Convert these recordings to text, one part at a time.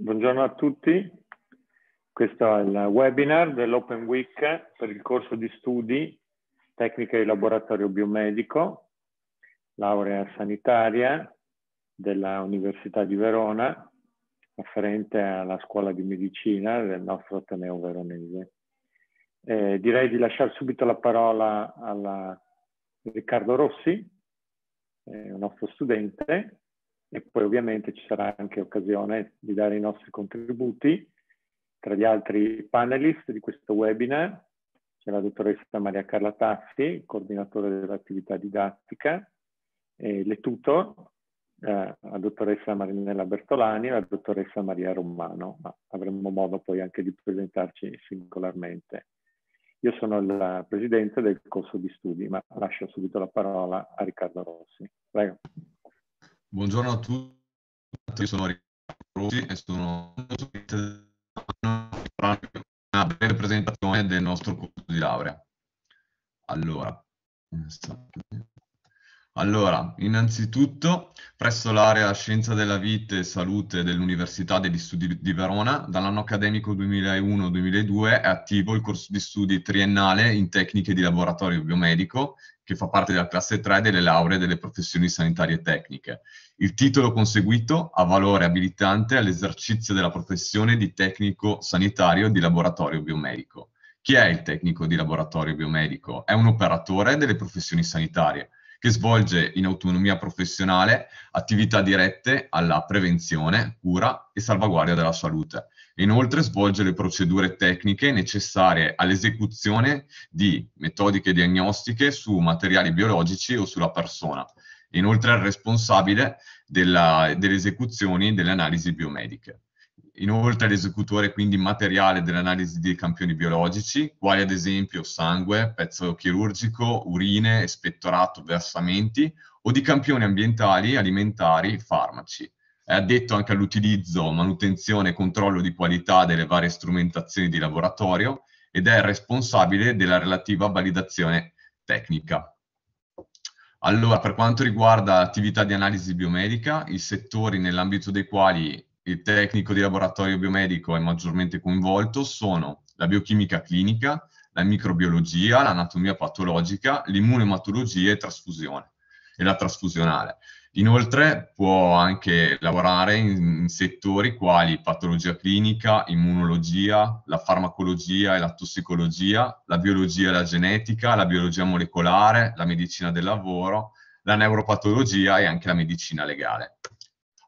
Buongiorno a tutti, questo è il webinar dell'Open Week per il corso di studi Tecnica di Laboratorio Biomedico, laurea sanitaria della Università di Verona, afferente alla Scuola di Medicina del nostro Ateneo Veronese. Eh, direi di lasciare subito la parola a Riccardo Rossi, eh, un nostro studente, e poi ovviamente ci sarà anche occasione di dare i nostri contributi. Tra gli altri panelist di questo webinar c'è la dottoressa Maria Carla Tassi, coordinatore dell'attività didattica, e le tutor, eh, la dottoressa Marinella Bertolani e la dottoressa Maria Romano, ma avremo modo poi anche di presentarci singolarmente. Io sono il presidente del corso di studi, ma lascio subito la parola a Riccardo Rossi. Prego. Buongiorno a tutti, io sono Riccardo Rossi e sono una breve presentazione del nostro corso di laurea. Allora, allora, innanzitutto, presso l'area Scienza della Vita e Salute dell'Università degli Studi di Verona, dall'anno accademico 2001-2002 è attivo il corso di studi triennale in tecniche di laboratorio biomedico, che fa parte della classe 3 delle lauree delle professioni sanitarie tecniche. Il titolo conseguito ha valore abilitante all'esercizio della professione di tecnico sanitario di laboratorio biomedico. Chi è il tecnico di laboratorio biomedico? È un operatore delle professioni sanitarie che svolge in autonomia professionale attività dirette alla prevenzione, cura e salvaguardia della salute. Inoltre svolge le procedure tecniche necessarie all'esecuzione di metodiche diagnostiche su materiali biologici o sulla persona. Inoltre è responsabile della, delle esecuzioni delle analisi biomediche. Inoltre l'esecutore quindi materiale dell'analisi dei campioni biologici, quali ad esempio sangue, pezzo chirurgico, urine, espettorato, versamenti, o di campioni ambientali, alimentari, farmaci. È addetto anche all'utilizzo, manutenzione e controllo di qualità delle varie strumentazioni di laboratorio ed è responsabile della relativa validazione tecnica. Allora, per quanto riguarda l'attività di analisi biomedica, i settori nell'ambito dei quali il tecnico di laboratorio biomedico è maggiormente coinvolto sono la biochimica clinica, la microbiologia, l'anatomia patologica, l'immunematologia e, trasfusione, e la trasfusionale. Inoltre può anche lavorare in, in, settori quali patologia clinica, immunologia, la farmacologia e la tossicologia, la biologia e la genetica, la biologia molecolare, la medicina del lavoro, la neuropatologia e anche la medicina legale.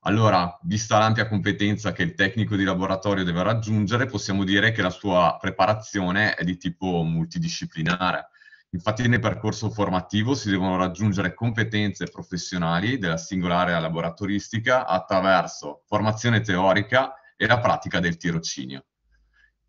Allora, vista l'ampia competenza che il tecnico di laboratorio deve raggiungere, possiamo dire che la sua preparazione è di tipo multidisciplinare. Infatti nel percorso formativo si devono raggiungere competenze professionali della singolare laboratoristica attraverso formazione teorica e la pratica del tirocinio.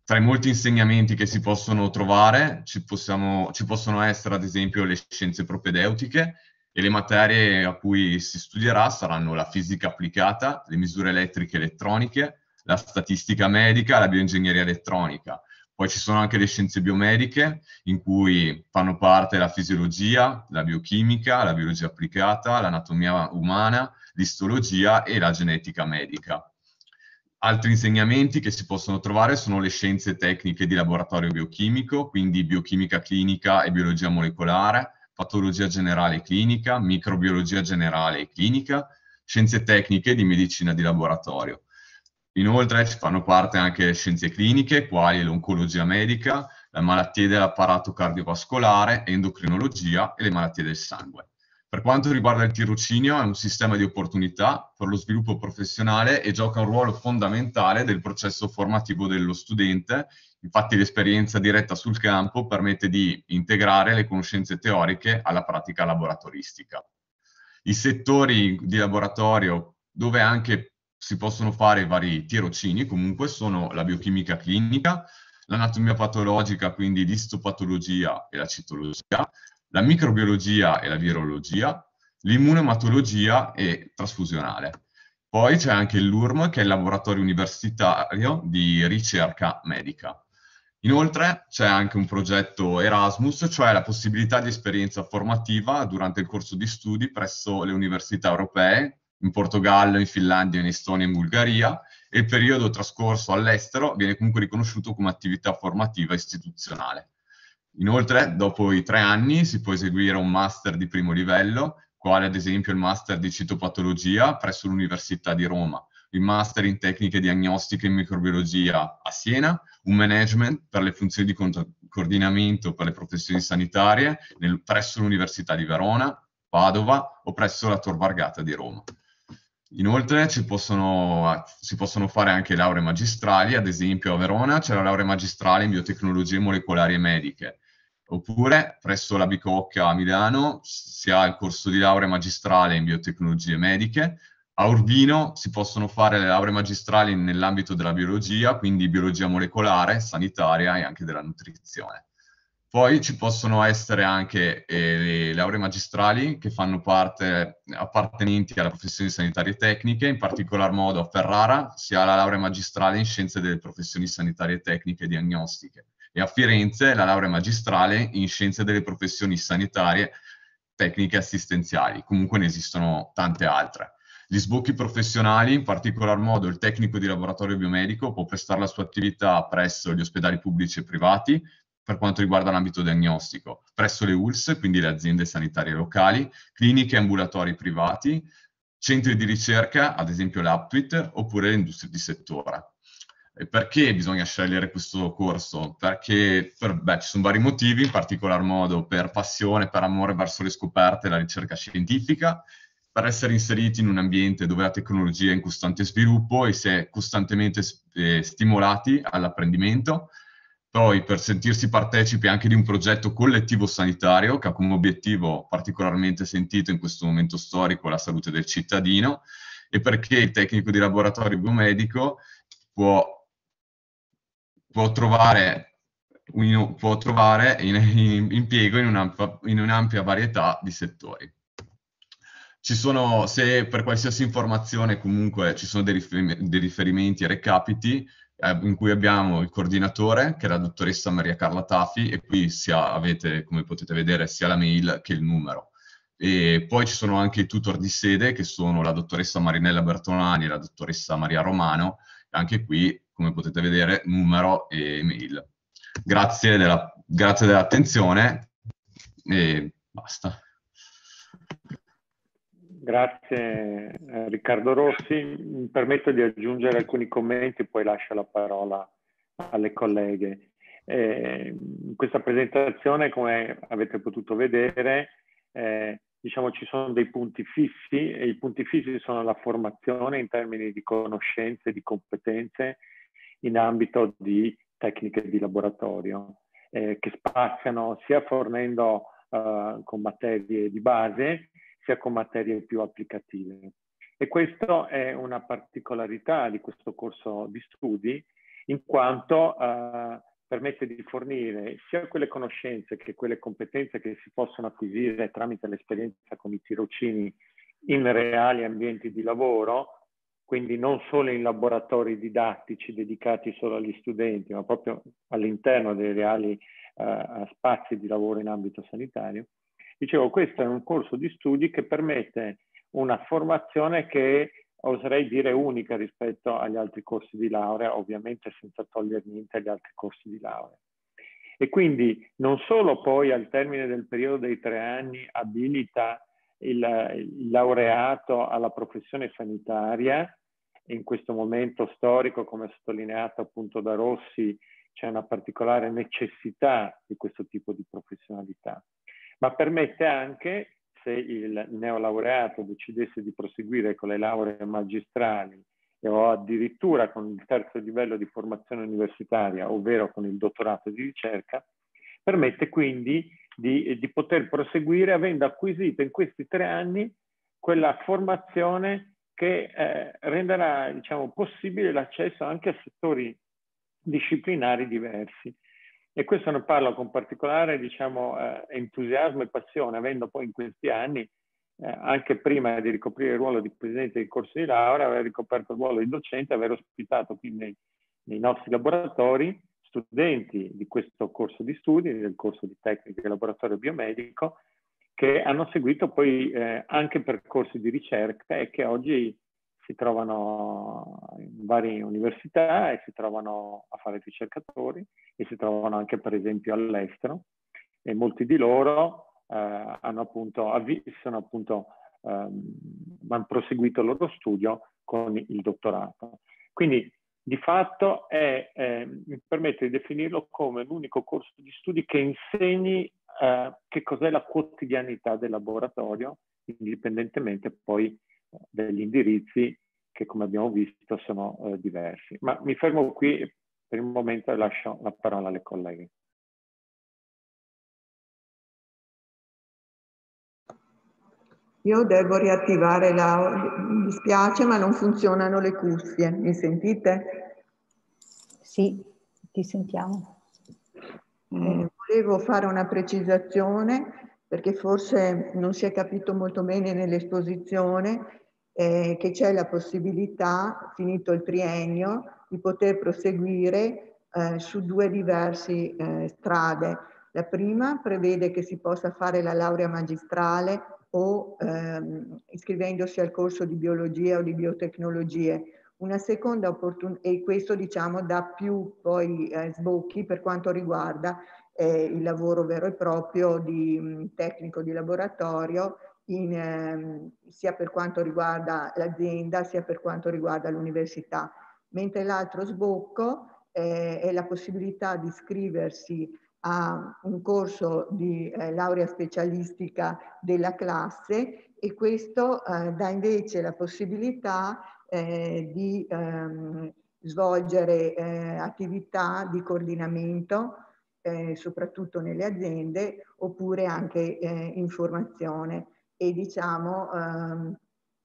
Tra i molti insegnamenti che si possono trovare ci, possiamo, ci possono essere ad esempio le scienze propedeutiche, e le materie a cui si studierà saranno la fisica applicata, le misure elettriche e elettroniche, la statistica medica, la bioingegneria elettronica. Poi ci sono anche le scienze biomediche, in cui fanno parte la fisiologia, la biochimica, la biologia applicata, l'anatomia umana, l'istologia e la genetica medica. Altri insegnamenti che si possono trovare sono le scienze tecniche di laboratorio biochimico, quindi biochimica clinica e biologia molecolare, patologia generale e clinica, microbiologia generale e clinica, scienze tecniche di medicina di laboratorio. Inoltre fanno parte anche scienze cliniche, quali l'oncologia medica, le malattie dell'apparato cardiovascolare, endocrinologia e le malattie del sangue. Per quanto riguarda il tirocinio, è un sistema di opportunità per lo sviluppo professionale e gioca un ruolo fondamentale del processo formativo dello studente Infatti l'esperienza diretta sul campo permette di integrare le conoscenze teoriche alla pratica laboratoristica. I settori di laboratorio dove anche si possono fare vari tirocini comunque sono la biochimica clinica, l'anatomia patologica, quindi l'istopatologia e la citologia, la microbiologia e la virologia, l'immunematologia e trasfusionale. Poi c'è anche l'URM, che è il laboratorio universitario di ricerca medica. Inoltre c'è anche un progetto Erasmus, cioè la possibilità di esperienza formativa durante il corso di studi presso le università europee in Portogallo, in Finlandia, in Estonia e in Bulgaria e il periodo trascorso all'estero viene comunque riconosciuto come attività formativa istituzionale. Inoltre, dopo i tre anni si può eseguire un master di primo livello, quale ad esempio il master di citopatologia presso l'Università di Roma, il master in tecniche diagnostiche e microbiologia a Siena, un management per le funzioni di coordinamento per le professioni sanitarie nel, presso l'Università di Verona, Padova o presso la Tor Vergata di Roma. Inoltre possono, si possono fare anche lauree magistrali, ad esempio a Verona c'è la laurea magistrale in biotecnologie molecolari e mediche, oppure presso la Bicocca a Milano si ha il corso di laurea magistrale in biotecnologie mediche, a Urbino si possono fare le lauree magistrali nell'ambito della biologia, quindi biologia molecolare, sanitaria e anche della nutrizione. Poi ci possono essere anche eh, le lauree magistrali che fanno parte appartenenti alla professioni sanitarie tecniche, in particolar modo a Ferrara si ha la laurea magistrale in scienze delle professioni sanitarie tecniche e diagnostiche e a Firenze la laurea magistrale in scienze delle professioni sanitarie tecniche assistenziali. Comunque ne esistono tante altre. Gli sbocchi professionali, in particolar modo il tecnico di laboratorio biomedico, può prestare la sua attività presso gli ospedali pubblici e privati per quanto riguarda l'ambito diagnostico, presso le ULS, quindi le aziende sanitarie locali, cliniche e ambulatori privati, centri di ricerca, ad esempio l'Aptuit, oppure le industrie di settore. E perché bisogna scegliere questo corso? Perché per, beh, ci sono vari motivi, in particolar modo per passione, per amore verso le scoperte e la ricerca scientifica, per essere inseriti in un ambiente dove la tecnologia è in costante sviluppo e si è costantemente eh, stimolati all'apprendimento, poi per sentirsi partecipi anche di un progetto collettivo sanitario che ha come obiettivo particolarmente sentito in questo momento storico la salute del cittadino e perché il tecnico di laboratorio biomedico può, può trovare, può trovare in, in, impiego in un'ampia, in un'ampia varietà di settori. Ci sono, se per qualsiasi informazione comunque ci sono dei, riferimenti, dei riferimenti e recapiti, eh, in cui abbiamo il coordinatore, che è la dottoressa Maria Carla Tafi, e qui sia, avete, come potete vedere, sia la mail che il numero. E poi ci sono anche i tutor di sede, che sono la dottoressa Marinella Bertolani e la dottoressa Maria Romano, anche qui, come potete vedere, numero e mail. Grazie, della, grazie dell'attenzione e basta. Grazie eh, Riccardo Rossi. Mi permetto di aggiungere alcuni commenti, poi lascio la parola alle colleghe. Eh, in questa presentazione, come avete potuto vedere, eh, diciamo ci sono dei punti fissi e i punti fissi sono la formazione in termini di conoscenze, di competenze in ambito di tecniche di laboratorio eh, che spaziano sia fornendo eh, con materie di base sia con materie più applicative. E questa è una particolarità di questo corso di studi, in quanto eh, permette di fornire sia quelle conoscenze che quelle competenze che si possono acquisire tramite l'esperienza con i tirocini in reali ambienti di lavoro, quindi non solo in laboratori didattici dedicati solo agli studenti, ma proprio all'interno dei reali eh, spazi di lavoro in ambito sanitario, Dicevo, questo è un corso di studi che permette una formazione che oserei dire unica rispetto agli altri corsi di laurea, ovviamente senza togliere niente agli altri corsi di laurea. E quindi non solo poi al termine del periodo dei tre anni abilita il, il laureato alla professione sanitaria, in questo momento storico, come sottolineato appunto da Rossi, c'è una particolare necessità di questo tipo di professionalità ma permette anche, se il neolaureato decidesse di proseguire con le lauree magistrali o addirittura con il terzo livello di formazione universitaria, ovvero con il dottorato di ricerca, permette quindi di, di poter proseguire avendo acquisito in questi tre anni quella formazione che eh, renderà diciamo, possibile l'accesso anche a settori disciplinari diversi. E questo ne parlo con particolare diciamo, eh, entusiasmo e passione, avendo poi in questi anni, eh, anche prima di ricoprire il ruolo di presidente del corso di laurea, aver ricoperto il ruolo di docente, aver ospitato qui nei, nei nostri laboratori studenti di questo corso di studi, del corso di tecnica e laboratorio biomedico, che hanno seguito poi eh, anche percorsi di ricerca e che oggi si trovano in varie università e si trovano a fare ricercatori e si trovano anche per esempio all'estero e molti di loro eh, hanno appunto, sono appunto, ehm, hanno proseguito il loro studio con il dottorato. Quindi di fatto è, eh, mi permette di definirlo come l'unico corso di studi che insegni eh, che cos'è la quotidianità del laboratorio, indipendentemente poi degli indirizzi che come abbiamo visto sono eh, diversi. Ma mi fermo qui per il momento e lascio la parola alle colleghe. Io devo riattivare la... Mi dispiace ma non funzionano le cuffie, mi sentite? Sì, ti sentiamo. Eh, volevo fare una precisazione perché forse non si è capito molto bene nell'esposizione eh, che c'è la possibilità, finito il triennio, di poter proseguire eh, su due diverse eh, strade. La prima prevede che si possa fare la laurea magistrale o ehm, iscrivendosi al corso di biologia o di biotecnologie. Una seconda opportunità, e questo diciamo dà più poi eh, sbocchi per quanto riguarda eh, il lavoro vero e proprio di mh, tecnico di laboratorio in, ehm, sia per quanto riguarda l'azienda sia per quanto riguarda l'università, mentre l'altro sbocco eh, è la possibilità di iscriversi a un corso di eh, laurea specialistica della classe e questo eh, dà invece la possibilità eh, di ehm, svolgere eh, attività di coordinamento eh, soprattutto nelle aziende oppure anche in formazione e diciamo ehm,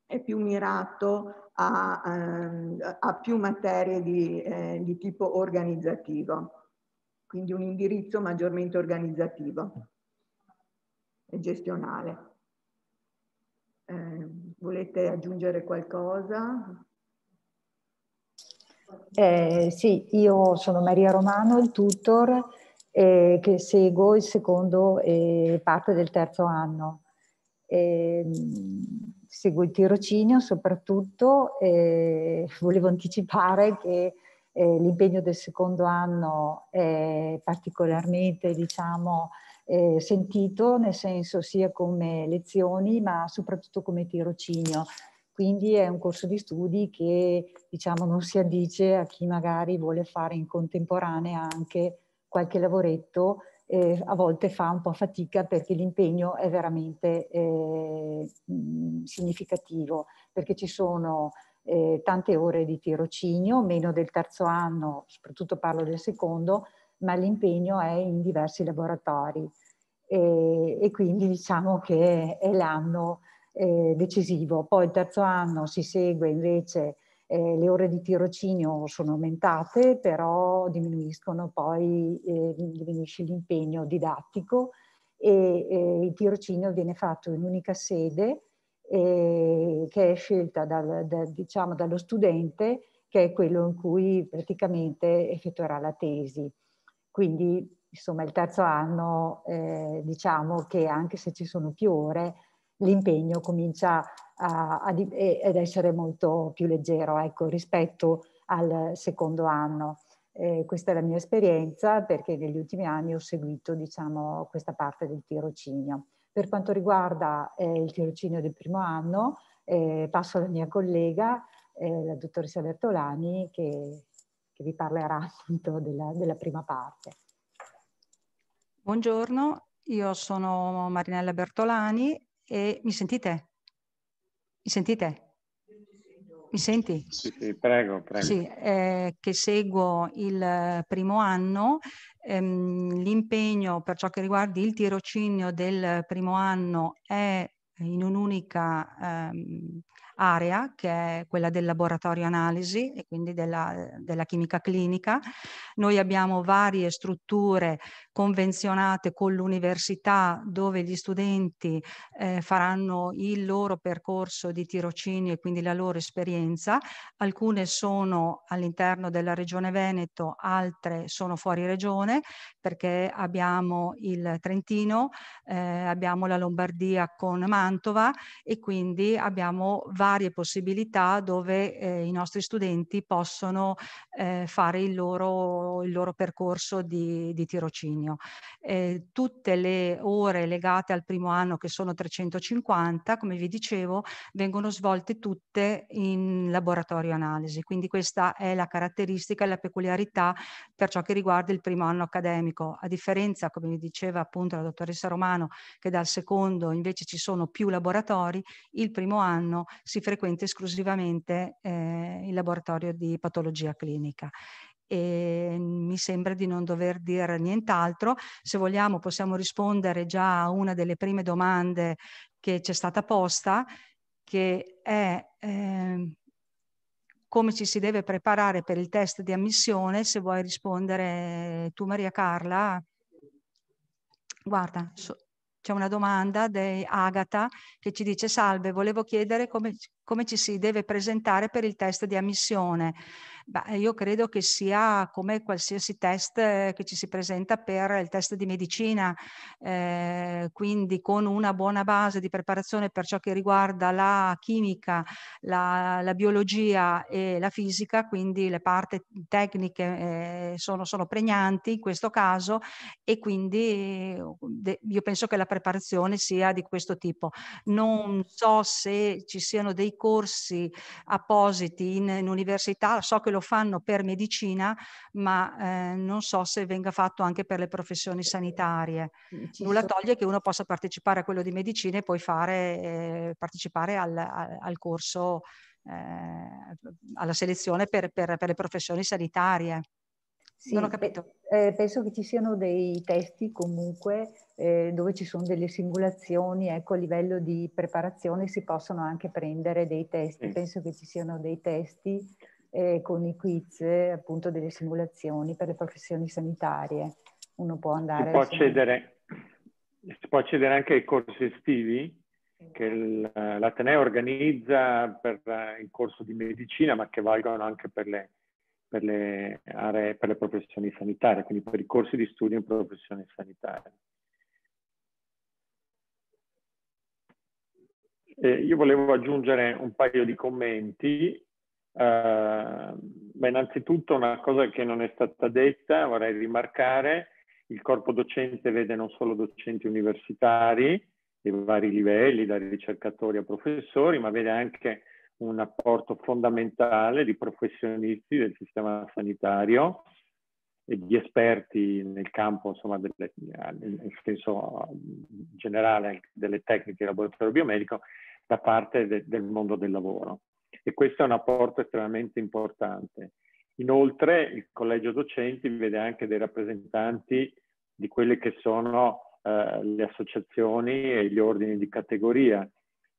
è più mirato a, ehm, a più materie di, eh, di, tipo organizzativo, quindi un indirizzo maggiormente organizzativo e gestionale. Eh, volete aggiungere qualcosa? Eh, sì, io sono Maria Romano, il tutor eh, che seguo il secondo e parte del terzo anno eh, seguo il tirocinio soprattutto e volevo anticipare che eh, l'impegno del secondo anno è particolarmente diciamo, eh, sentito, nel senso sia come lezioni ma soprattutto come tirocinio. Quindi è un corso di studi che diciamo, non si addice a chi magari vuole fare in contemporanea anche qualche lavoretto eh, a volte fa un po' fatica perché l'impegno è veramente eh, significativo, perché ci sono eh, tante ore di tirocinio, meno del terzo anno, soprattutto parlo del secondo, ma l'impegno è in diversi laboratori e, e quindi diciamo che è l'anno eh, decisivo. Poi il terzo anno si segue invece eh, le ore di tirocinio sono aumentate, però diminuiscono poi, eh, diminuisce l'impegno didattico e eh, il tirocinio viene fatto in unica sede che è scelta dal, da, diciamo, dallo studente che è quello in cui praticamente effettuerà la tesi. Quindi insomma il terzo anno eh, diciamo che anche se ci sono più ore l'impegno comincia a, a, ad essere molto più leggero ecco, rispetto al secondo anno. Eh, questa è la mia esperienza perché negli ultimi anni ho seguito diciamo, questa parte del tirocinio. Per quanto riguarda eh, il tirocinio del primo anno, eh, passo alla mia collega, eh, la dottoressa Bertolani, che, che vi parlerà appunto della, della prima parte. Buongiorno, io sono Marinella Bertolani e mi sentite? Mi sentite? Mi senti? Sì, sì prego, prego. Sì, eh, che seguo il primo anno, ehm, l'impegno per ciò che riguarda il tirocinio del primo anno è in un'unica ehm, area che è quella del laboratorio analisi e quindi della, della chimica clinica. Noi abbiamo varie strutture convenzionate con l'università dove gli studenti eh, faranno il loro percorso di tirocinio e quindi la loro esperienza. Alcune sono all'interno della regione Veneto, altre sono fuori regione perché abbiamo il Trentino, eh, abbiamo la Lombardia con Mantova e quindi abbiamo varie varie possibilità dove eh, i nostri studenti possono eh, fare il loro, il loro percorso di, di tirocinio. Eh, tutte le ore legate al primo anno, che sono 350, come vi dicevo, vengono svolte tutte in laboratorio analisi. Quindi questa è la caratteristica e la peculiarità per ciò che riguarda il primo anno accademico. A differenza, come vi diceva appunto la dottoressa Romano, che dal secondo invece ci sono più laboratori, il primo anno si si frequenta esclusivamente eh, il laboratorio di patologia clinica. E mi sembra di non dover dire nient'altro. Se vogliamo possiamo rispondere già a una delle prime domande che ci è stata posta, che è eh, come ci si deve preparare per il test di ammissione. Se vuoi rispondere tu Maria Carla. Guarda, so, c'è una domanda di Agata che ci dice salve, volevo chiedere come, come ci si deve presentare per il test di ammissione. Beh, io credo che sia come qualsiasi test eh, che ci si presenta per il test di medicina, eh, quindi con una buona base di preparazione per ciò che riguarda la chimica, la, la biologia e la fisica, quindi le parti tecniche eh, sono, sono, pregnanti in questo caso e quindi de, io penso che la preparazione sia di questo tipo. Non so se ci siano dei corsi appositi in, in università, so che lo lo fanno per medicina, ma eh, non so se venga fatto anche per le professioni sanitarie. Ci Nulla so... toglie che uno possa partecipare a quello di medicina e poi fare, eh, partecipare al, al, al corso, eh, alla selezione per, per, per le professioni sanitarie. Sì, non ho capito. Eh, penso che ci siano dei testi comunque eh, dove ci sono delle simulazioni, ecco a livello di preparazione si possono anche prendere dei testi, penso che ci siano dei testi eh, con i quiz, appunto delle simulazioni per le professioni sanitarie. Uno può andare... Si può, accedere, si può accedere anche ai corsi estivi che l'Ateneo organizza per il corso di medicina, ma che valgono anche per le, per le aree, per le professioni sanitarie, quindi per i corsi di studio in professioni sanitarie. Eh, io volevo aggiungere un paio di commenti Uh, beh, innanzitutto una cosa che non è stata detta, vorrei rimarcare, il corpo docente vede non solo docenti universitari di vari livelli, da ricercatori a professori, ma vede anche un apporto fondamentale di professionisti del sistema sanitario e di esperti nel campo, insomma, delle, nel senso generale delle tecniche di laboratorio biomedico da parte de, del mondo del lavoro e questo è un apporto estremamente importante. Inoltre il collegio docenti vede anche dei rappresentanti di quelle che sono eh, le associazioni e gli ordini di categoria.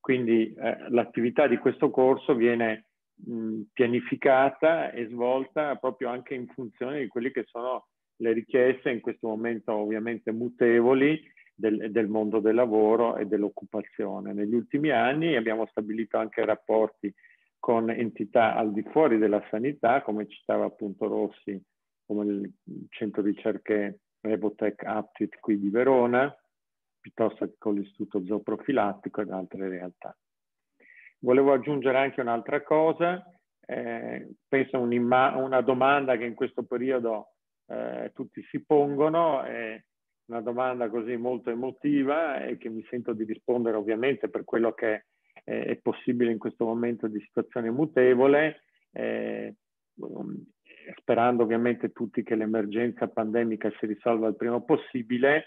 Quindi eh, l'attività di questo corso viene mh, pianificata e svolta proprio anche in funzione di quelle che sono le richieste in questo momento ovviamente mutevoli del, del mondo del lavoro e dell'occupazione. Negli ultimi anni abbiamo stabilito anche rapporti con entità al di fuori della sanità, come citava appunto Rossi, come il centro ricerche Rebotec Aptit qui di Verona, piuttosto che con l'istituto zooprofilattico ed altre realtà. Volevo aggiungere anche un'altra cosa, eh, penso una domanda che in questo periodo eh, tutti si pongono, è una domanda così molto emotiva e che mi sento di rispondere ovviamente per quello che è eh, è possibile in questo momento di situazione mutevole, eh, sperando ovviamente tutti che l'emergenza pandemica si risolva il prima possibile,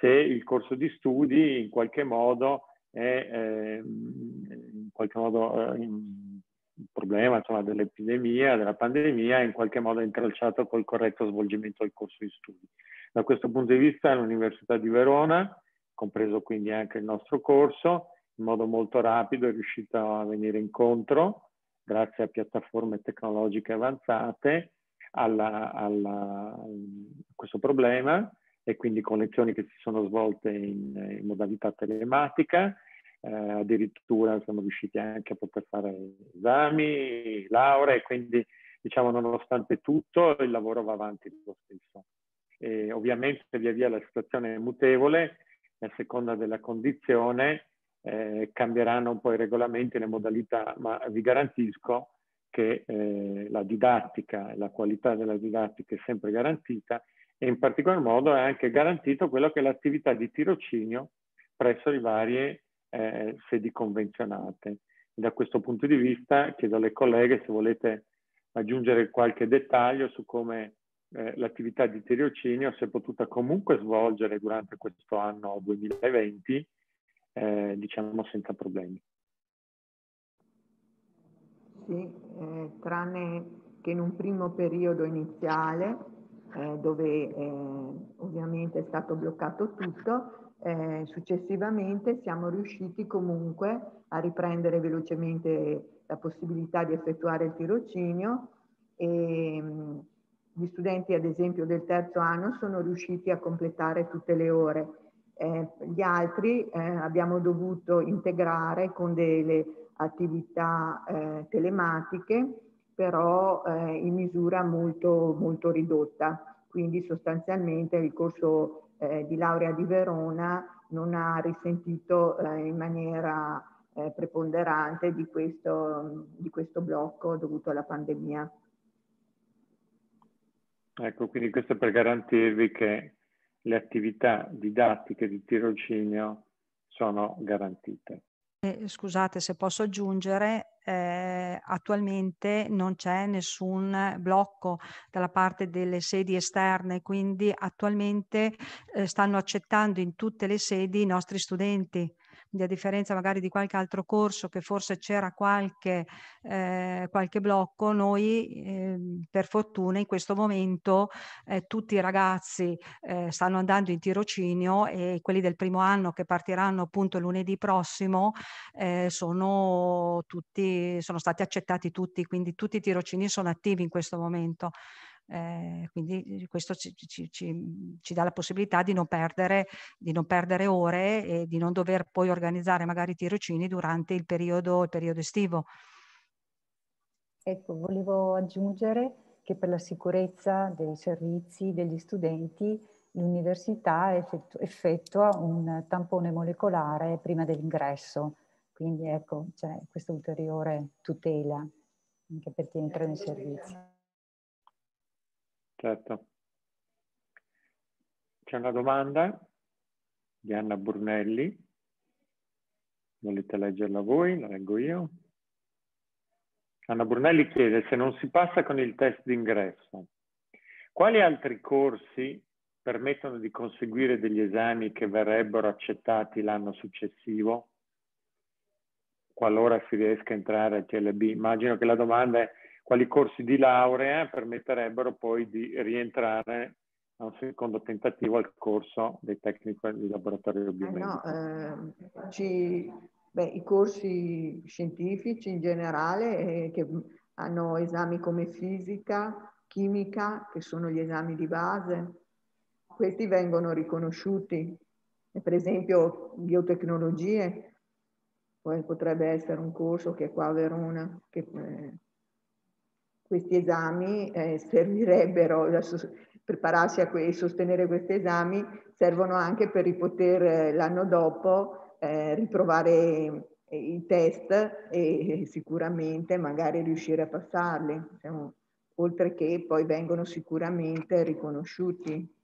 se il corso di studi in qualche modo è eh, in qualche modo eh, il problema insomma, dell'epidemia, della pandemia, in qualche modo è intralciato col corretto svolgimento del corso di studi. Da questo punto di vista l'Università di Verona, compreso quindi anche il nostro corso, in modo molto rapido è riuscito a venire incontro, grazie a piattaforme tecnologiche avanzate, alla, alla, a questo problema e quindi con lezioni che si sono svolte in, in modalità telematica. Eh, addirittura siamo riusciti anche a poter fare esami, lauree, quindi diciamo nonostante tutto il lavoro va avanti lo stesso. E ovviamente via via la situazione è mutevole, a seconda della condizione eh, cambieranno un po' i regolamenti e le modalità, ma vi garantisco che eh, la didattica e la qualità della didattica è sempre garantita e in particolar modo è anche garantito quello che è l'attività di tirocinio presso le varie eh, sedi convenzionate. Da questo punto di vista chiedo alle colleghe se volete aggiungere qualche dettaglio su come eh, l'attività di tirocinio si è potuta comunque svolgere durante questo anno 2020, eh, diciamo senza problemi. Sì, eh, tranne che in un primo periodo iniziale, eh, dove eh, ovviamente è stato bloccato tutto, eh, successivamente siamo riusciti comunque a riprendere velocemente la possibilità di effettuare il tirocinio e mh, gli studenti ad esempio del terzo anno sono riusciti a completare tutte le ore. Eh, gli altri eh, abbiamo dovuto integrare con delle attività eh, telematiche, però eh, in misura molto, molto ridotta. Quindi sostanzialmente il corso eh, di laurea di Verona non ha risentito eh, in maniera preponderante di questo, di questo blocco dovuto alla pandemia. Ecco, quindi questo per garantirvi che le attività didattiche di tirocinio sono garantite. Eh, scusate se posso aggiungere, eh, attualmente non c'è nessun blocco dalla parte delle sedi esterne, quindi attualmente eh, stanno accettando in tutte le sedi i nostri studenti quindi a differenza magari di qualche altro corso che forse c'era qualche, eh, qualche blocco, noi eh, per fortuna in questo momento eh, tutti i ragazzi eh, stanno andando in tirocinio e quelli del primo anno che partiranno appunto lunedì prossimo eh, sono, tutti, sono stati accettati tutti, quindi tutti i tirocini sono attivi in questo momento. Eh, quindi questo ci, ci, ci, ci, dà la possibilità di non, perdere, di non perdere ore e di non dover poi organizzare magari tirocini durante il periodo, il periodo estivo. Ecco, volevo aggiungere che per la sicurezza dei servizi degli studenti l'università effettua un tampone molecolare prima dell'ingresso, quindi ecco c'è questa ulteriore tutela anche per chi entra nei servizi. Certo. C'è una domanda di Anna Brunelli. Volete leggerla voi? La leggo io. Anna Brunelli chiede se non si passa con il test d'ingresso, quali altri corsi permettono di conseguire degli esami che verrebbero accettati l'anno successivo, qualora si riesca a entrare al TLB? Immagino che la domanda è quali corsi di laurea permetterebbero poi di rientrare a un secondo tentativo al corso dei tecnici di laboratorio biomedico. Eh no, eh, ci, beh, I corsi scientifici in generale eh, che hanno esami come fisica, chimica, che sono gli esami di base, questi vengono riconosciuti. Per esempio biotecnologie, poi potrebbe essere un corso che è qua a Verona, che eh, questi esami eh, servirebbero, prepararsi a que- sostenere questi esami, servono anche per poter eh, l'anno dopo eh, riprovare i test e sicuramente magari riuscire a passarli, diciamo, oltre che poi vengono sicuramente riconosciuti.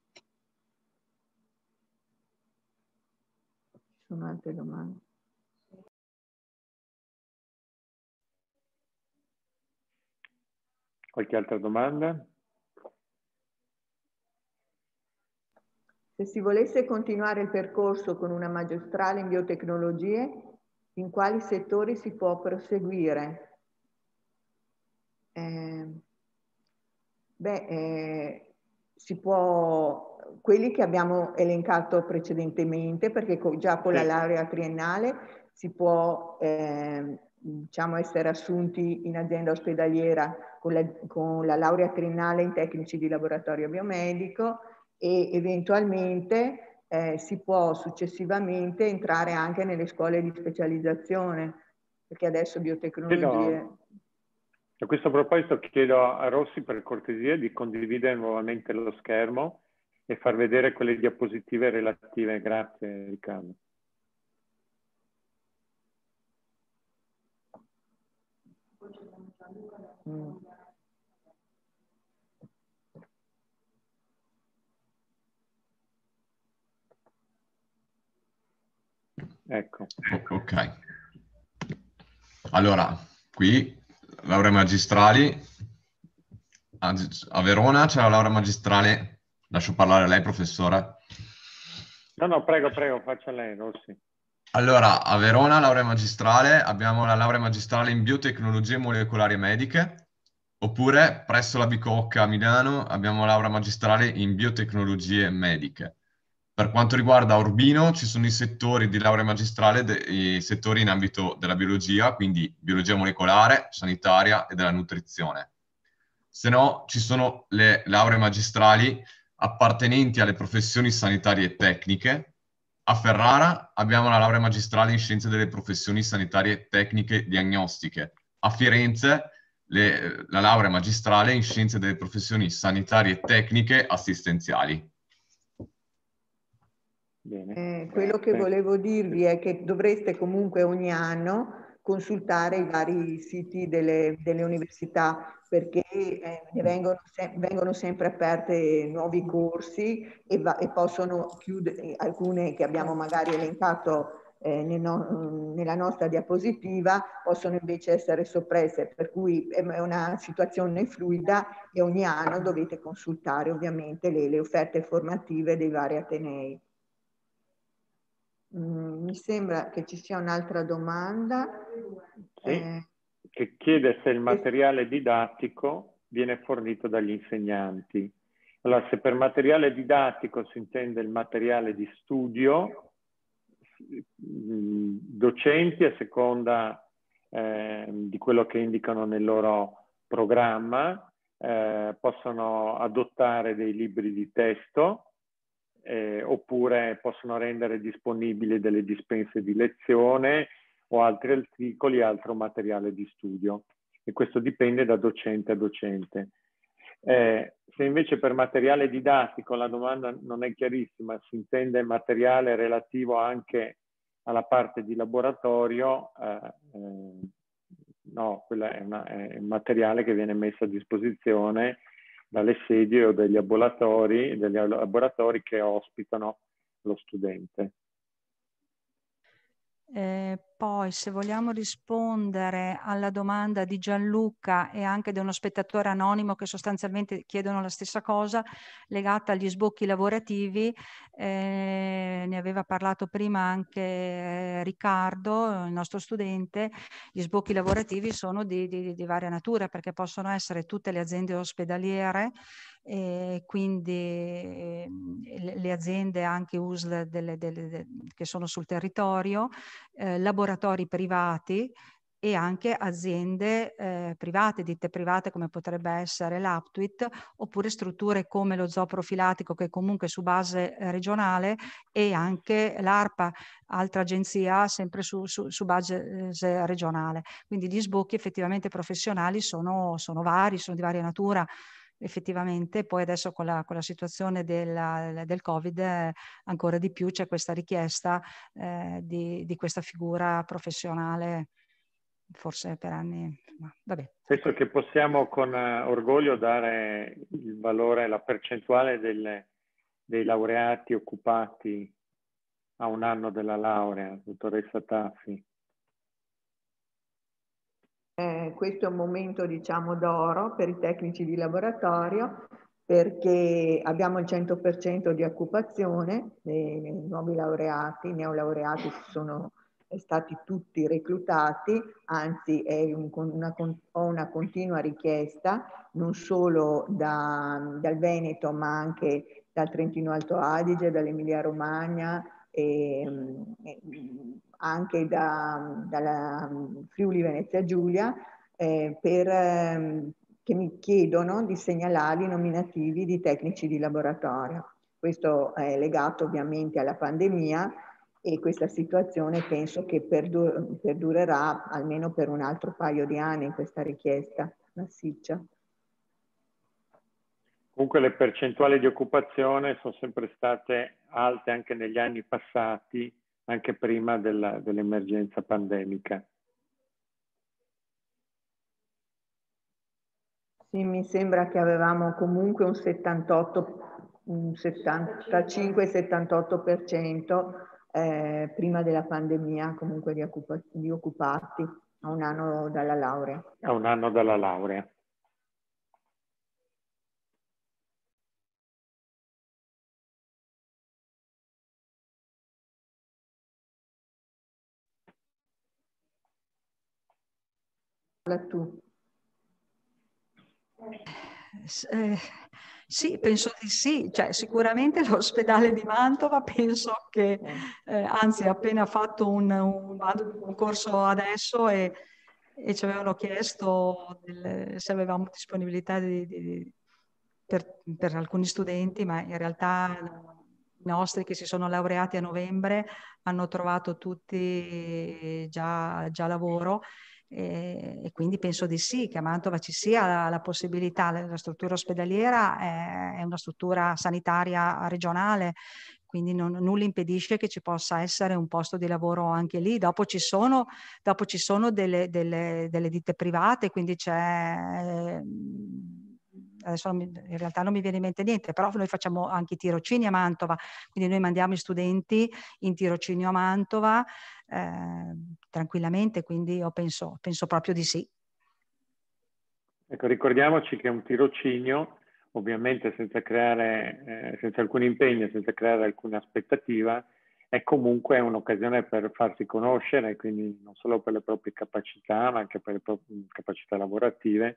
Ci sono altre domande? Qualche altra domanda? Se si volesse continuare il percorso con una magistrale in biotecnologie, in quali settori si può proseguire? Eh, beh, eh, si può, quelli che abbiamo elencato precedentemente, perché già con la laurea triennale si può eh, diciamo, essere assunti in azienda ospedaliera con la, con la laurea triennale in tecnici di laboratorio biomedico e eventualmente eh, si può successivamente entrare anche nelle scuole di specializzazione, perché adesso biotecnologie... A questo proposito chiedo a Rossi per cortesia di condividere nuovamente lo schermo e far vedere quelle diapositive relative. Grazie Riccardo. Mm. Ecco. ecco. Ok. Allora, qui laurea magistrali. A Verona c'è la laurea magistrale. Lascio parlare a lei, professore. No, no, prego, prego, faccia lei, Rossi. Allora, a Verona, laurea magistrale, abbiamo la laurea magistrale in biotecnologie molecolari mediche, oppure presso la Bicocca a Milano abbiamo laurea magistrale in biotecnologie mediche. Per quanto riguarda Urbino, ci sono i settori di laurea magistrale, de- i settori in ambito della biologia, quindi biologia molecolare, sanitaria e della nutrizione. Se no, ci sono le lauree magistrali appartenenti alle professioni sanitarie e tecniche, a Ferrara abbiamo la laurea magistrale in scienze delle professioni sanitarie tecniche diagnostiche. A Firenze le, la laurea magistrale in scienze delle professioni sanitarie tecniche assistenziali. Eh, quello che volevo dirvi è che dovreste comunque ogni anno consultare i vari siti delle, delle università perché eh, vengono, se vengono, sempre aperte nuovi corsi e, va, e, possono chiudere alcune che abbiamo magari elencato eh, nel no, nella nostra diapositiva possono invece essere soppresse, per cui è una situazione fluida e ogni anno dovete consultare ovviamente le, le offerte formative dei vari Atenei. Mm, mi sembra che ci sia un'altra domanda. Sì. Eh, che chiede se il materiale didattico viene fornito dagli insegnanti. Allora, se per materiale didattico si intende il materiale di studio, docenti a seconda eh, di quello che indicano nel loro programma eh, possono adottare dei libri di testo eh, oppure possono rendere disponibili delle dispense di lezione o altri articoli, altro materiale di studio. E questo dipende da docente a docente. Eh, se invece per materiale didattico la domanda non è chiarissima, si intende materiale relativo anche alla parte di laboratorio, eh, eh, no, quello è, è, un materiale che viene messo a disposizione dalle sedi o degli laboratori, degli laboratori che ospitano lo studente. Eh, poi se vogliamo rispondere alla domanda di Gianluca e anche di uno spettatore anonimo che sostanzialmente chiedono la stessa cosa legata agli sbocchi lavorativi, eh, ne aveva parlato prima anche eh, Riccardo, il nostro studente, gli sbocchi lavorativi sono di, di, di varia natura perché possono essere tutte le aziende ospedaliere, e quindi eh, le aziende anche USL delle, delle, che sono sul territorio, eh, laboratori privati e anche aziende eh, private, ditte private come potrebbe essere l'Aptuit, oppure strutture come lo zoo profilatico che è comunque su base eh, regionale e anche l'ARPA, altra agenzia sempre su, su, su base eh, regionale. Quindi gli sbocchi effettivamente professionali sono, sono vari, sono di varia natura effettivamente poi adesso con la, con la situazione della, del Covid eh, ancora di più c'è questa richiesta eh, di, di, questa figura professionale forse per anni. Ma, vabbè. Penso che possiamo con uh, orgoglio dare il valore, la percentuale delle, dei laureati occupati a un anno della laurea, dottoressa Taffi. Eh, questo è un momento diciamo d'oro per i tecnici di laboratorio perché abbiamo il 100% di occupazione dei nuovi laureati, neolaureati sono stati tutti reclutati, anzi è un, una, ho una continua richiesta non solo da, dal Veneto ma anche dal Trentino Alto Adige, dall'Emilia Romagna e, e anche da, dalla Friuli Venezia Giulia eh, per, eh, che mi chiedono di segnalare i nominativi di tecnici di laboratorio. Questo è legato ovviamente alla pandemia e questa situazione penso che perdur perdurerà almeno per un altro paio di anni questa richiesta massiccia. Comunque le percentuali di occupazione sono sempre state alte anche negli anni passati, anche prima dell'emergenza dell pandemica. Sì, mi sembra che avevamo comunque un 78, un 75-78% eh, prima della pandemia comunque di, occupa di occupati a un anno dalla laurea. A un anno dalla laurea. Tu. Eh, sì, penso di sì, cioè, sicuramente l'ospedale di Mantova penso che, eh, anzi, appena fatto un, un, un corso adesso e, e, ci avevano chiesto del, se avevamo disponibilità di, di, per, per, alcuni studenti, ma in realtà i nostri che si sono laureati a novembre hanno trovato tutti già, già lavoro e, e, quindi penso di sì, che a Mantova ci sia la, la possibilità, la struttura ospedaliera è, è, una struttura sanitaria regionale, quindi non, nulla impedisce che ci possa essere un posto di lavoro anche lì. Dopo ci sono, dopo ci sono delle, delle, delle ditte private, quindi c'è... Eh, adesso in realtà non mi viene in mente niente, però noi facciamo anche i tirocini a Mantova, quindi noi mandiamo i studenti in tirocinio a Mantova eh, tranquillamente, quindi io penso, penso proprio di sì. Ecco, ricordiamoci che un tirocinio, ovviamente senza creare, eh, senza alcun impegno, senza creare alcuna aspettativa, è comunque un'occasione per farsi conoscere, quindi non solo per le proprie capacità, ma anche per le proprie capacità lavorative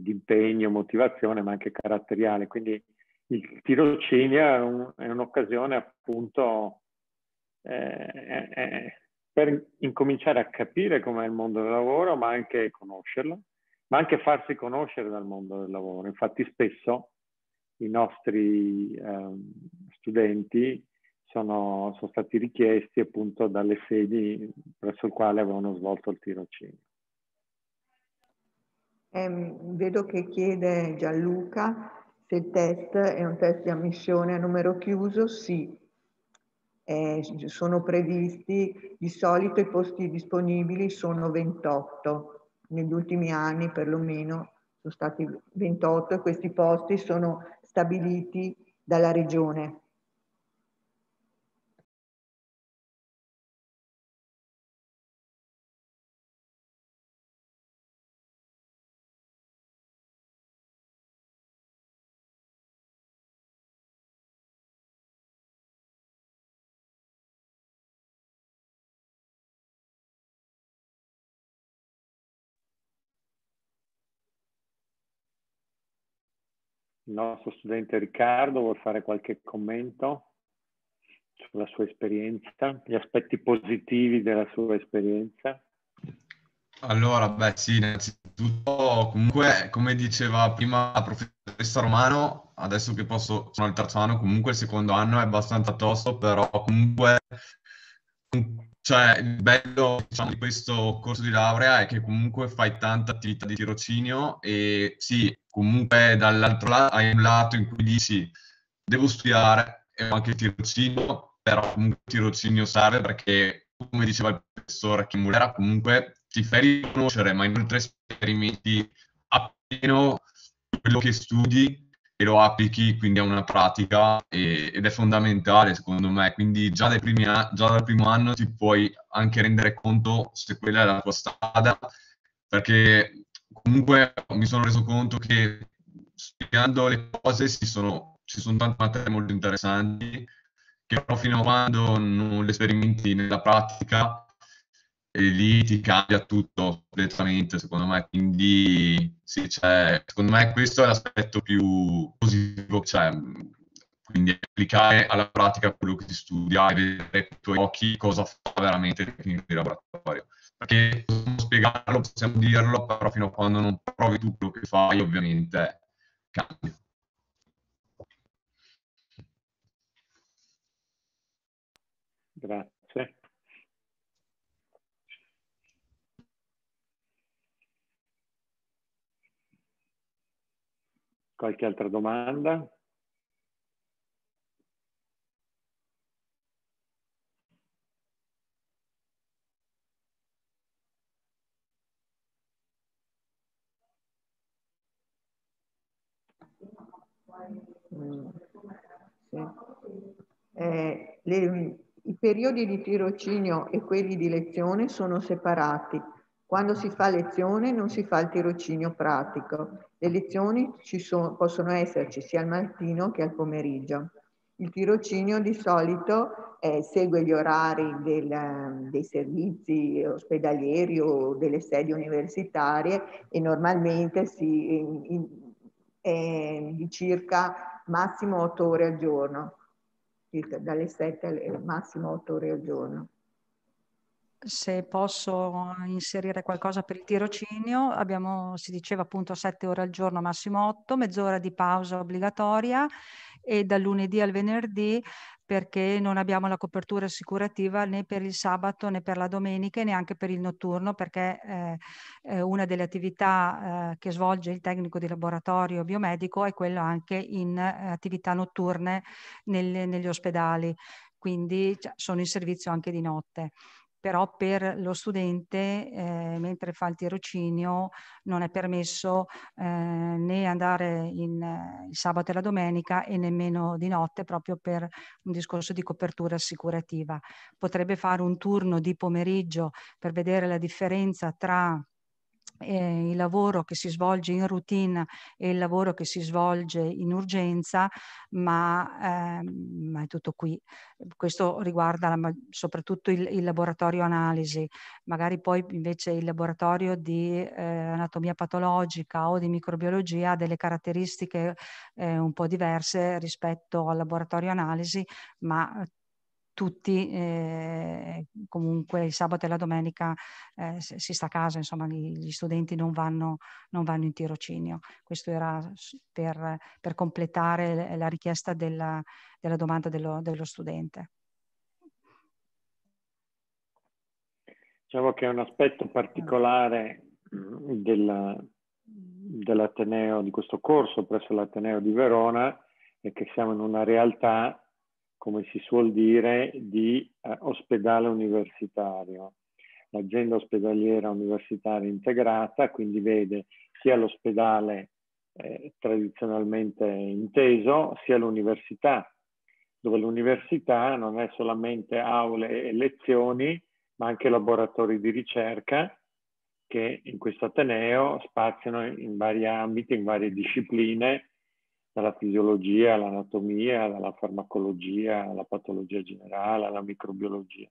di impegno, motivazione, ma anche caratteriale. Quindi il tirocinio è, un'occasione appunto eh, eh, per incominciare a capire com'è il mondo del lavoro, ma anche conoscerlo, ma anche farsi conoscere dal mondo del lavoro. Infatti spesso i nostri eh, studenti sono, sono, stati richiesti appunto dalle sedi presso il quale avevano svolto il tirocinio. Eh, vedo che chiede Gianluca se il test è un test di ammissione a numero chiuso. Sì, eh, sono previsti, di solito i posti disponibili sono 28, negli ultimi anni perlomeno sono stati 28 e questi posti sono stabiliti dalla regione. Il nostro studente Riccardo vuole fare qualche commento sulla sua esperienza, gli aspetti positivi della sua esperienza. Allora, beh sì, innanzitutto comunque come diceva prima la professoressa Romano, adesso che posso, sono al terzo anno, comunque il secondo anno è abbastanza tosto, però comunque cioè, il bello diciamo, di questo corso di laurea è che comunque fai tanta attività di tirocinio e sì, comunque dall'altro lato hai un lato in cui dici devo studiare e anche il tirocinio, però comunque tirocinio serve perché, come diceva il professor Kimulera, comunque ti fai riconoscere, ma inoltre sperimenti appieno quello che studi e lo applichi quindi a una pratica e, ed è fondamentale secondo me, quindi già, dai primi già dal primo anno ti puoi anche rendere conto se quella è la tua strada, perché comunque mi sono reso conto che spiegando le cose ci sono, ci sono tante materie molto interessanti che però fino a quando non le sperimenti nella pratica e lì ti cambia tutto completamente, secondo me. Quindi, sì, cioè, secondo me questo è l'aspetto più positivo, cioè, quindi applicare alla pratica quello che si studia e vedere con i tuoi occhi cosa fa veramente il tecnico di laboratorio. Perché spiegarlo, possiamo dirlo, però fino a quando non provi tu quello che fai, ovviamente cambia. Grazie. Qualche altra domanda? Mm, sì. Eh, le, I periodi di tirocinio e quelli di lezione sono separati. Quando si fa lezione non si fa il tirocinio pratico. Le lezioni sono, possono esserci sia al mattino che al pomeriggio. Il tirocinio di solito eh, segue gli orari del, dei servizi ospedalieri o delle sedi universitarie e normalmente si, in, in, è di circa massimo 8 ore al giorno, circa dalle 7 alle massimo 8 ore al giorno. Se posso inserire qualcosa per il tirocinio, abbiamo, si diceva appunto 7 ore al giorno, massimo 8, mezz'ora di pausa obbligatoria e dal lunedì al venerdì perché non abbiamo la copertura assicurativa né per il sabato né per la domenica e neanche per il notturno perché eh, eh, una delle attività eh, che svolge il tecnico di laboratorio biomedico è quella anche in eh, attività notturne nel, negli ospedali, quindi cioè, sono in servizio anche di notte però per lo studente eh, mentre fa il tirocinio non è permesso eh, né andare in, eh, il sabato e la domenica e nemmeno di notte proprio per un discorso di copertura assicurativa. Potrebbe fare un turno di pomeriggio per vedere la differenza tra eh, il lavoro che si svolge in routine e il lavoro che si svolge in urgenza, ma, eh, ma è tutto qui. Questo riguarda la, soprattutto il, il, laboratorio analisi, magari poi invece il laboratorio di eh, anatomia patologica o di microbiologia ha delle caratteristiche eh, un po' diverse rispetto al laboratorio analisi, ma tutti eh, comunque il sabato e la domenica eh, si sta a casa, insomma gli, studenti non vanno, non vanno, in tirocinio. Questo era per, per completare la richiesta della, della domanda dello, dello, studente. Diciamo che un aspetto particolare mm, della, dell'Ateneo, di questo corso presso l'Ateneo di Verona è che siamo in una realtà come si suol dire, di eh, ospedale universitario. L'agenda ospedaliera universitaria integrata quindi vede sia l'ospedale eh, tradizionalmente inteso, sia l'università, dove l'università non è solamente aule e lezioni, ma anche laboratori di ricerca che in questo Ateneo spaziano in vari ambiti, in varie discipline, dalla fisiologia all'anatomia, dalla farmacologia alla patologia generale, alla microbiologia.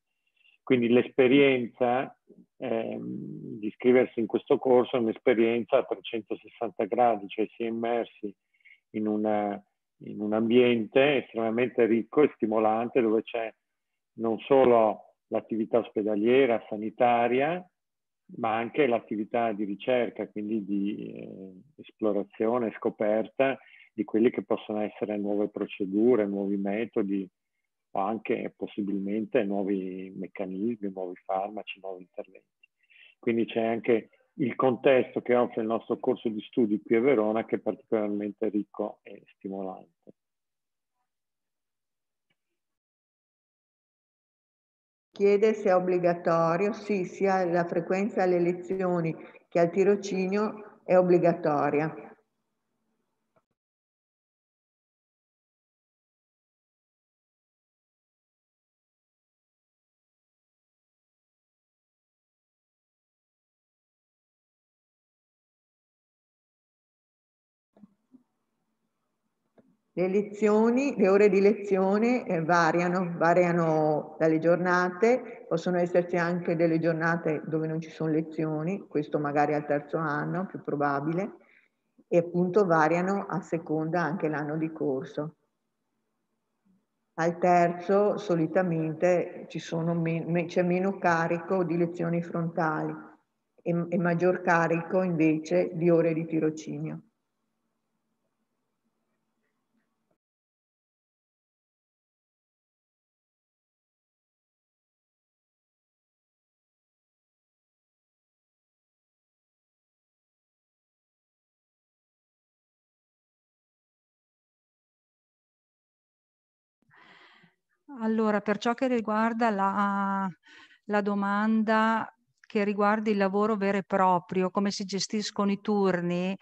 Quindi l'esperienza eh, di iscriversi in questo corso è un'esperienza a 360 gradi, cioè si è immersi in, una, in un ambiente estremamente ricco e stimolante dove c'è non solo l'attività ospedaliera, sanitaria, ma anche l'attività di ricerca, quindi di eh, esplorazione, scoperta di quelli che possono essere nuove procedure, nuovi metodi o anche possibilmente nuovi meccanismi, nuovi farmaci, nuovi interventi. Quindi c'è anche il contesto che offre il nostro corso di studi qui a Verona che è particolarmente ricco e stimolante. Chiede se è obbligatorio, sì, sia la frequenza alle lezioni che al tirocinio è obbligatoria. Le lezioni, le ore di lezione eh, variano, variano dalle giornate, possono esserci anche delle giornate dove non ci sono lezioni, questo magari al terzo anno, più probabile, e appunto variano a seconda anche l'anno di corso. Al terzo solitamente men c'è meno carico di lezioni frontali e, e maggior carico invece di ore di tirocinio. Allora, per ciò che riguarda la, la domanda che riguarda il lavoro vero e proprio, come si gestiscono i turni,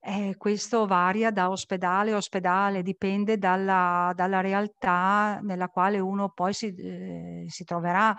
eh, questo varia da ospedale a ospedale, dipende dalla, dalla realtà nella quale uno poi si, eh, si, troverà,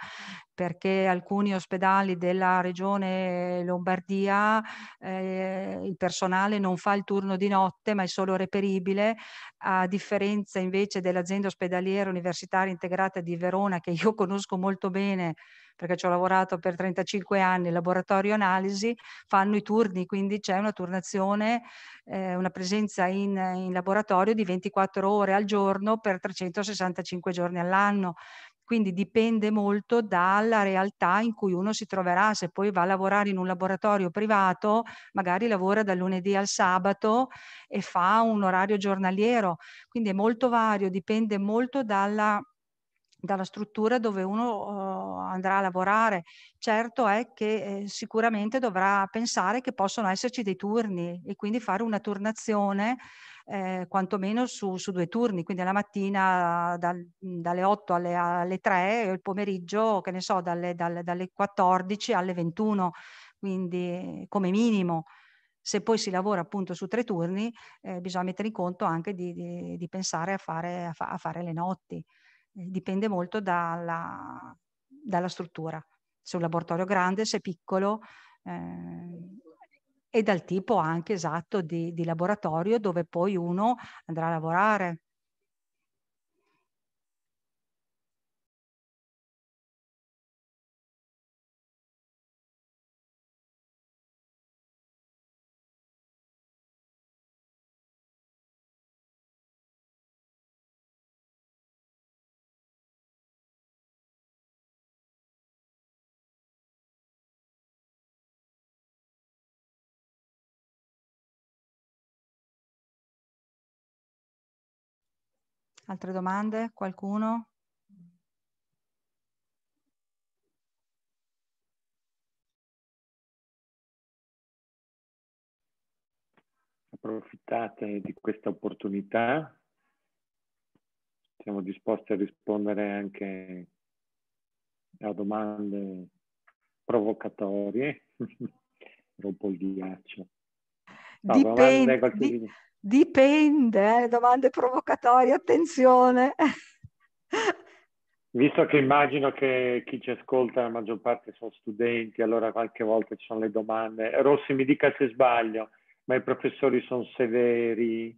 perché alcuni ospedali della regione Lombardia eh, il personale non fa il turno di notte, ma è solo reperibile, a differenza invece dell'azienda ospedaliera universitaria integrata di Verona, che io conosco molto bene, perché ci ho lavorato per 35 anni in laboratorio analisi, fanno i turni, quindi c'è una turnazione, eh, una presenza in, in laboratorio di 24 ore al giorno per 365 giorni all'anno quindi dipende molto dalla realtà in cui uno si troverà. Se poi va a lavorare in un laboratorio privato, magari lavora dal lunedì al sabato e fa un orario giornaliero. Quindi è molto vario, dipende molto dalla dalla struttura dove uno uh, andrà a lavorare. Certo è che eh, sicuramente dovrà pensare che possono esserci dei turni e quindi fare una turnazione eh, quantomeno su, su, due turni, quindi la mattina dal, dalle 8 alle, alle 3 e il pomeriggio, che ne so, dalle, dalle, dalle 14 alle 21, quindi come minimo. Se poi si lavora appunto su tre turni, eh, bisogna mettere in conto anche di, di, di pensare a fare, a, fa, a fare le notti. Eh, dipende molto dalla, dalla, struttura, se è un laboratorio grande, se è piccolo eh, e dal tipo anche esatto di, di laboratorio dove poi uno andrà a lavorare. Altre domande? Qualcuno? Approfittate di questa opportunità. Siamo disposti a rispondere anche a domande provocatorie. Rompo il ghiaccio. No, dipende, di, Dipende, eh, domande provocatorie, attenzione. Visto che immagino che chi ci ascolta, la maggior parte sono studenti, allora qualche volta ci sono le domande. Rossi, mi dica se sbaglio, ma i professori sono severi,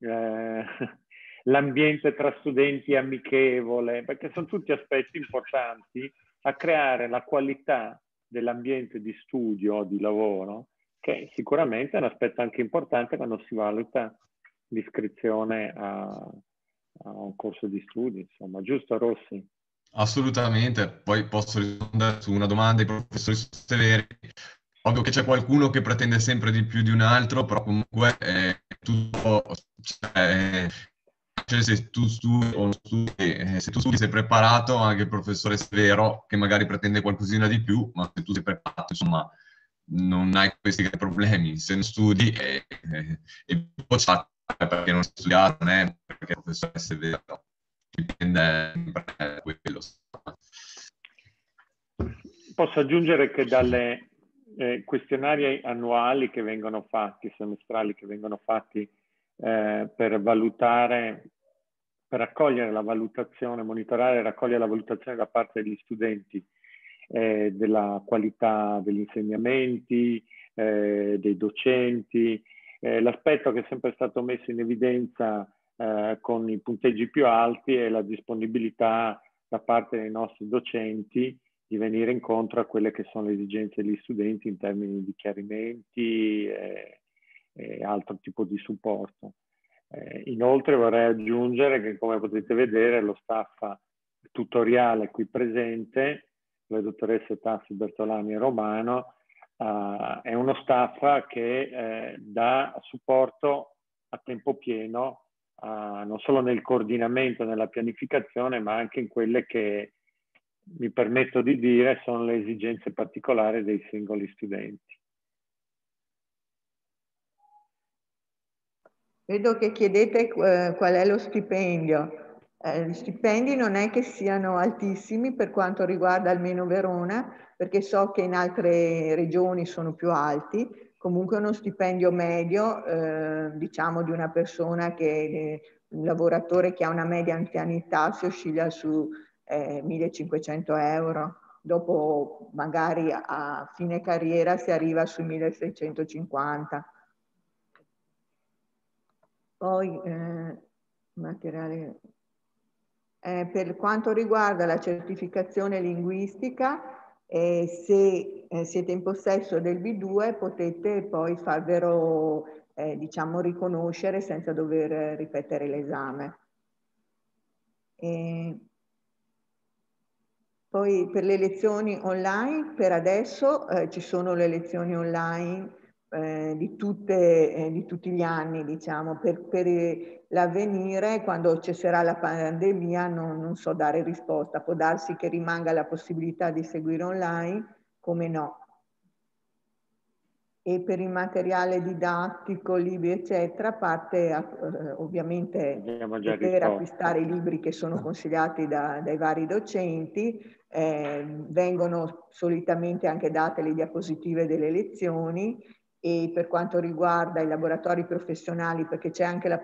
eh, l'ambiente tra studenti è amichevole, perché sono tutti aspetti importanti a creare la qualità dell'ambiente di studio di lavoro che sicuramente è un aspetto anche importante quando si valuta l'iscrizione a, a un corso di studi, insomma, giusto Rossi? Assolutamente, poi posso rispondere su una domanda ai professori severi. Ovvio che c'è qualcuno che pretende sempre di più di un altro, però comunque è tutto, cioè, cioè se tu studi o non studi, eh, se tu studi sei preparato, anche il professore severo che magari pretende qualcosina di più, ma se tu sei preparato, insomma, non hai questi problemi. Se non studi e, e, e perché non hai studiato, non è perché il professore è severo. Dipende da quello. Posso aggiungere che dalle eh, questionari annuali che vengono fatti, semestrali che vengono fatti eh, per valutare, per raccogliere la valutazione, monitorare e raccogliere la valutazione da parte degli studenti eh, della qualità degli insegnamenti, eh, dei docenti. Eh, l'aspetto che è sempre stato messo in evidenza eh, con i punteggi più alti è la disponibilità da parte dei nostri docenti di venire incontro a quelle che sono le esigenze degli studenti in termini di chiarimenti e, e altro tipo di supporto. Eh, inoltre vorrei aggiungere che come potete vedere lo staff tutoriale qui presente, le dottoresse Tassi, Bertolani Romano, uh, è uno staff che eh, dà supporto a tempo pieno uh, non solo nel coordinamento, nella pianificazione, ma anche in quelle che mi permetto di dire sono le esigenze particolari dei singoli studenti. Vedo che chiedete eh, qual è lo stipendio. Eh, gli stipendi non è che siano altissimi per quanto riguarda almeno Verona, perché so che in altre regioni sono più alti. Comunque uno stipendio medio, eh, diciamo di una persona che, un lavoratore che ha una media anzianità, si oscilla su 1500 eh, euro. Dopo magari a fine carriera si arriva sui 1650 poi eh, materiale. Eh, per quanto riguarda la certificazione linguistica, eh, se eh, siete in possesso del B2 potete poi farvelo eh, diciamo riconoscere senza dover ripetere l'esame. Poi per le lezioni online, per adesso eh, ci sono le lezioni online eh, di, tutte, eh, di, tutti gli anni, diciamo, per, per l'avvenire, quando cesserà la pandemia, non, non, so dare risposta. Può darsi che rimanga la possibilità di seguire online, come no. E per il materiale didattico, libri, eccetera, a parte eh, ovviamente poter acquistare i libri che sono consigliati da, dai vari docenti, eh, vengono solitamente anche date le diapositive delle lezioni e per quanto riguarda i laboratori professionali, perché c'è anche la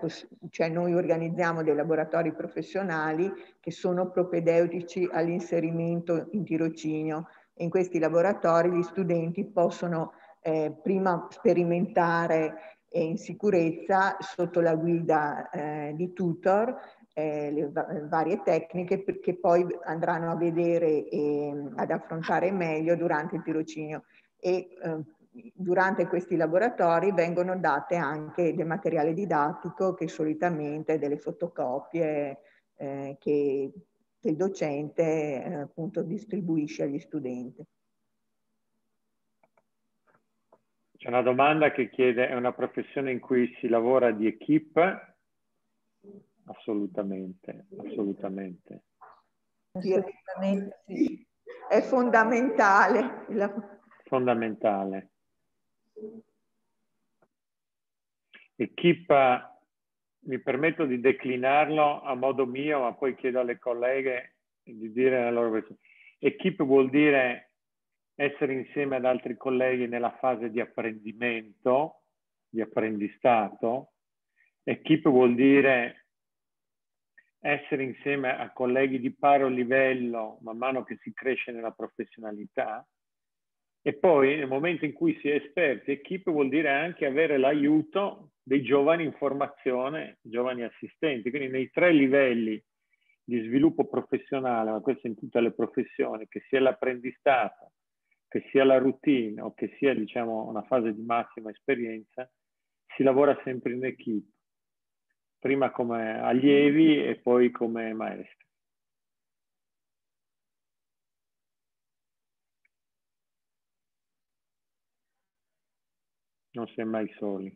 cioè noi organizziamo dei laboratori professionali che sono propedeutici all'inserimento in tirocinio. In questi laboratori gli studenti possono eh, prima sperimentare in sicurezza sotto la guida eh, di tutor eh, le varie tecniche che poi andranno a vedere e ad affrontare meglio durante il tirocinio. E, eh, durante questi laboratori vengono date anche del materiale didattico che solitamente delle fotocopie eh, che, che, il docente eh, appunto distribuisce agli studenti. C'è una domanda che chiede, è una professione in cui si lavora di equip? Assolutamente, assolutamente. Assolutamente sì. È fondamentale. Fondamentale. Equipa, mi permetto di declinarlo a modo mio, ma poi chiedo alle colleghe di dire la loro versione. Equip vuol dire essere insieme ad altri colleghi nella fase di apprendimento, di apprendistato. Equip vuol dire essere insieme a colleghi di pari livello man mano che si cresce nella professionalità e poi nel momento in cui si è esperti, equip vuol dire anche avere l'aiuto dei giovani in formazione, giovani assistenti. Quindi nei tre livelli di sviluppo professionale, ma questo in tutte le professioni, che sia l'apprendistato, che sia la routine o che sia diciamo una fase di massima esperienza, si lavora sempre in equip, prima come allievi e poi come maestri. Non si è mai soli.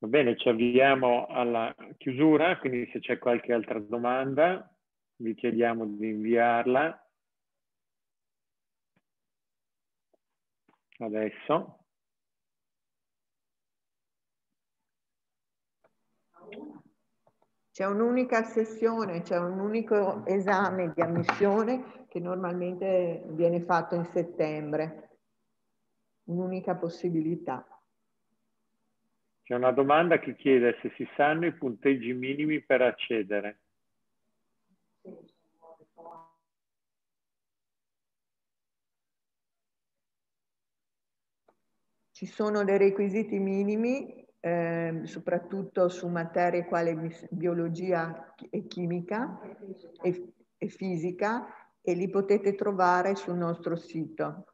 Va bene, ci avviamo alla chiusura, quindi se c'è qualche altra domanda vi chiediamo di inviarla adesso. C'è un'unica sessione, c'è un unico esame di ammissione che normalmente viene fatto in settembre. Un'unica possibilità. C'è una domanda che chiede se si sanno i punteggi minimi per accedere. Ci sono dei requisiti minimi eh, soprattutto su materie quali biologia e chimica e, e fisica e li potete trovare sul nostro sito.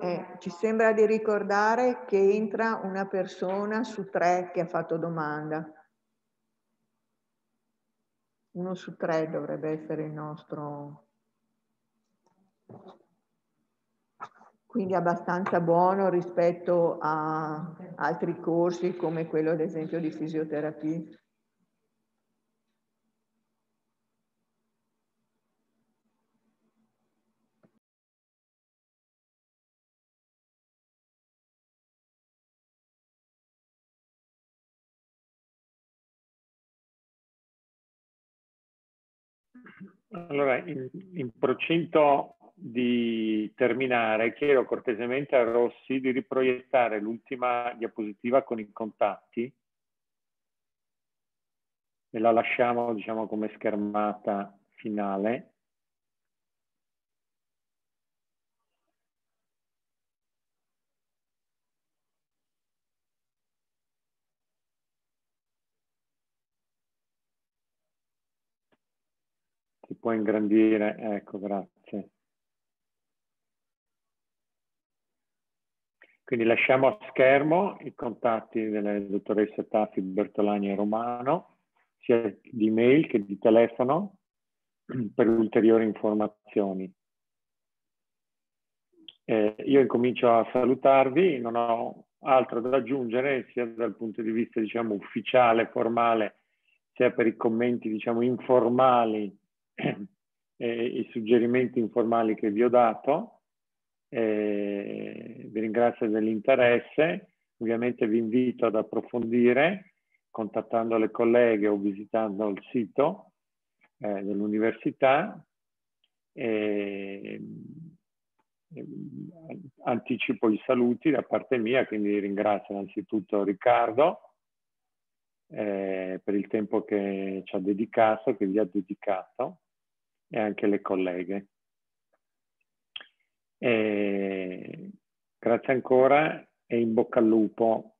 Eh, ci sembra di ricordare che entra una persona su tre che ha fatto domanda. Uno su tre dovrebbe essere il nostro. Quindi abbastanza buono rispetto a altri corsi come quello ad esempio di fisioterapia. Allora, in, in, procinto di terminare, chiedo cortesemente a Rossi di riproiettare l'ultima diapositiva con i contatti e la lasciamo, diciamo, come schermata finale. Può ingrandire, ecco, grazie. Quindi lasciamo a schermo i contatti delle dottoresse Taffi, Bertolani e Romano, sia di email che di telefono, per ulteriori informazioni. Eh, io incomincio a salutarvi, non ho altro da aggiungere sia dal punto di vista diciamo, ufficiale, formale, sia per i commenti diciamo, informali eh, i suggerimenti informali che vi ho dato. Eh, vi ringrazio dell'interesse, ovviamente vi invito ad approfondire contattando le colleghe o visitando il sito eh, dell'università. anticipo i saluti da parte mia, quindi ringrazio innanzitutto Riccardo eh, per il tempo che ci ha dedicato, che vi ha dedicato e anche le colleghe. E grazie ancora e in bocca al lupo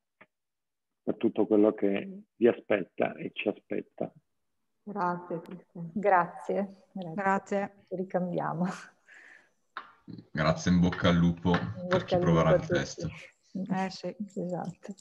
per tutto quello che vi aspetta e ci aspetta. Grazie. Grazie. Grazie. Grazie. Ricambiamo. Grazie, in bocca al lupo in per chi proverà il test. Eh sì. Esatto.